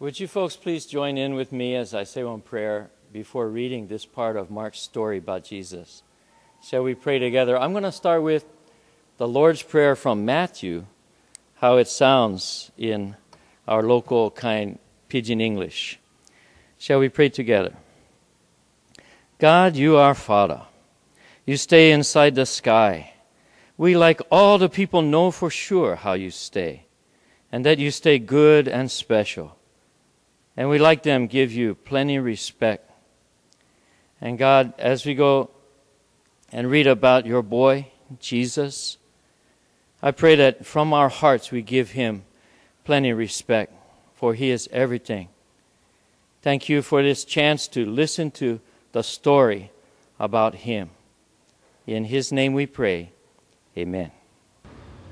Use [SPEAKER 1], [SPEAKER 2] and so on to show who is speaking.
[SPEAKER 1] Would you folks please join in with me as I say one prayer before reading this part of Mark's story about Jesus? Shall we pray together? I'm going to start with the Lord's Prayer from Matthew, how it sounds in our local kind pidgin English. Shall we pray together? God, you are Father. You stay inside the sky. We, like all the people, know for sure how you stay, and that you stay good and special. And we, like them, give you plenty of respect. And God, as we go and read about your boy, Jesus, I pray that from our hearts we give him plenty of respect, for he is everything. Thank you for this chance to listen to the story about him. In his name we pray. Amen.